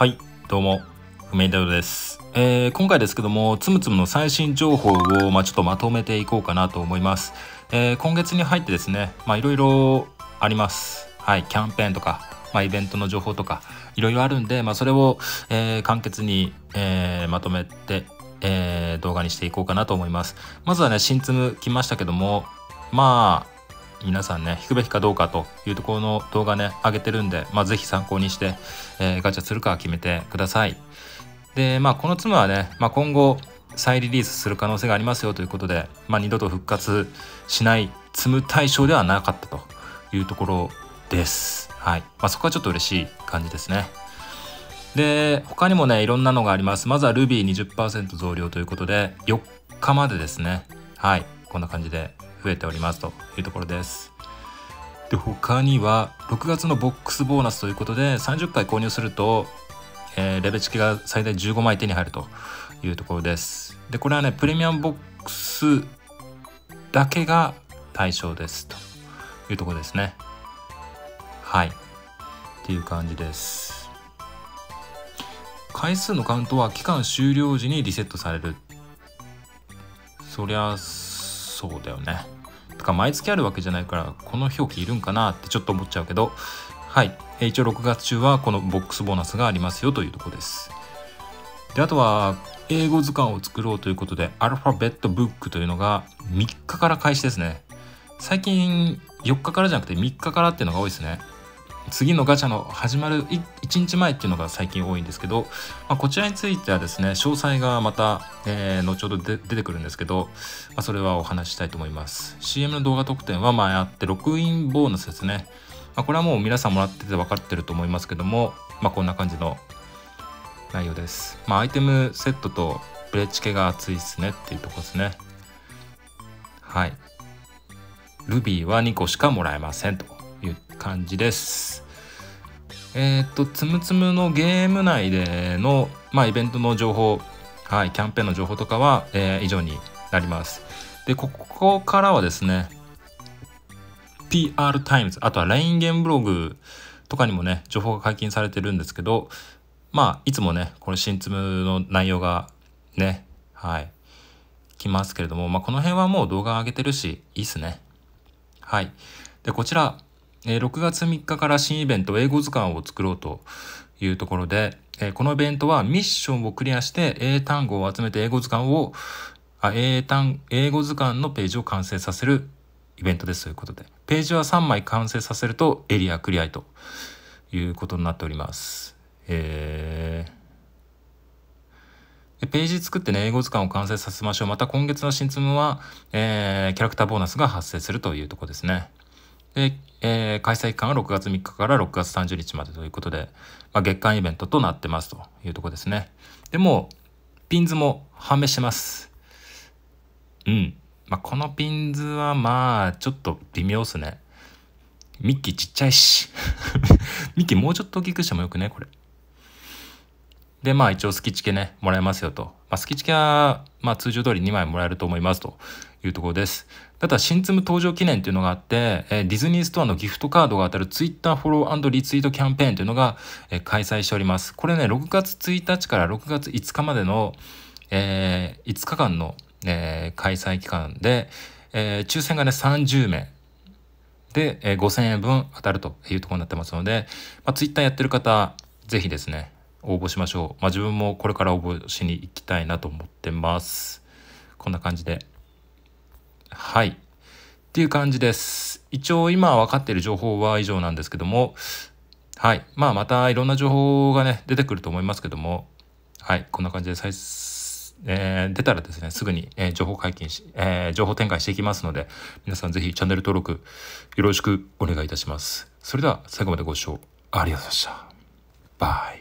はい、どうも、不明だよです。えー今回ですけども、つむつむの最新情報を、まあ、ちょっとまとめていこうかなと思います。えー今月に入ってですね、まあ、いろいろあります。はい、キャンペーンとか、まあ、イベントの情報とか、いろいろあるんで、まあ、それを、えー簡潔に、えーまとめて、えー動画にしていこうかなと思います。まずはね、新ツム来ましたけども、まあ、皆さんね、引くべきかどうかというところの動画ね、上げてるんで、まあ、ぜひ参考にして、えーガチャするか決めてください。で、まあ、このツムはね、まあ、今後、再リリースする可能性がありますよということで、まあ、二度と復活しないツム対象ではなかったというところです。はい。まあ、そこはちょっと嬉しい感じですね。で、他にもね、いろんなのがあります。まずは Ruby20% 増量ということで、4日までですね。はい。こんな感じで増えておりますというところです。で、他には、6月のボックスボーナスということで、30回購入すると、えーレベチケが最大15枚手に入るというところです。で、これはね、プレミアムボックスだけが対象ですというところですね。はい。っていう感じです。回数のカウントは期間終了時にリセットされる。そりゃそうだよね。てか毎月あるわけじゃないからこの表記いるんかなってちょっと思っちゃうけどはい一応6月中はこのボックスボーナスがありますよというとこです。であとは英語図鑑を作ろうということでアルファベットブックというのが3日から開始ですね。最近4日からじゃなくて3日からっていうのが多いですね。次のガチャの始まる1日前っていうのが最近多いんですけど、まあ、こちらについてはですね詳細がまた、えー後ほど出てくるんですけど、まあ、それはお話ししたいと思います。CM の動画特典は前あってロックインボーナスですね、まあ、これはもう皆さんもらってて分かってると思いますけども、まあ、こんな感じの内容です、まあ、アイテムセットとブレチケが熱いですねっていうとこですね。はい。ルビーは2個しかもらえませんという感じです。えーっと、ツムツムのゲーム内での、まあ、イベントの情報、はい、キャンペーンの情報とかは、えー以上になります。で、ここからはですね、PR タイムズ、あとは LINE ゲームブログとかにもね、情報が解禁されてるんですけど、まあ、いつもね、これ新ツムの内容がね、はい、来ますけれども、まあ、この辺はもう動画上げてるし、いいっすね。はい。で、こちら、えー6月3日から新イベント、英語図鑑を作ろうというところで、えーこのイベントはミッションをクリアして英単語を集めて英語図鑑を、あ英単、英語図鑑のページを完成させるイベントですということで、ページは3枚完成させるとエリアクリアということになっております。えーページ作ってね、英語図鑑を完成させましょう。また今月の新ツムは、えーキャラクターボーナスが発生するというとこですね。で、えー開催期間は6月3日から6月30日までということで、まあ、月間イベントとなってますというとこですね。でも、ピンズも判明してます。うん。まあ、このピンズはまあ、ちょっと微妙っすね。ミッキーちっちゃいし。ミッキーもうちょっと大きくしてもよくね、これ。で、まあ一応スキチケね、もらえますよと。まあスキチケは、まあ通常通り2枚もらえると思いますというところです。ただ、新ツム登場記念っていうのがあって、ディズニーストアのギフトカードが当たる Twitter フォローリツイートキャンペーンというのが、開催しております。これね、6月1日から6月5日までの、えー5日間の、えー開催期間で、えー抽選がね、30名。で、えー5000円分当たるというところになってますので、まあ、ツイッターやってる方、ぜひですね、応募しましょう。まあ、自分もこれから応募しに行きたいなと思ってます。こんな感じで。はい。っていう感じです。一応今分かっている情報は以上なんですけども、はい。まあまたいろんな情報がね、出てくると思いますけども、はい。こんな感じで再、えー出たらですね、すぐに、えー情報解禁し、えー情報展開していきますので、皆さんぜひチャンネル登録よろしくお願いいたします。それでは最後までご視聴ありがとうございました。バイ。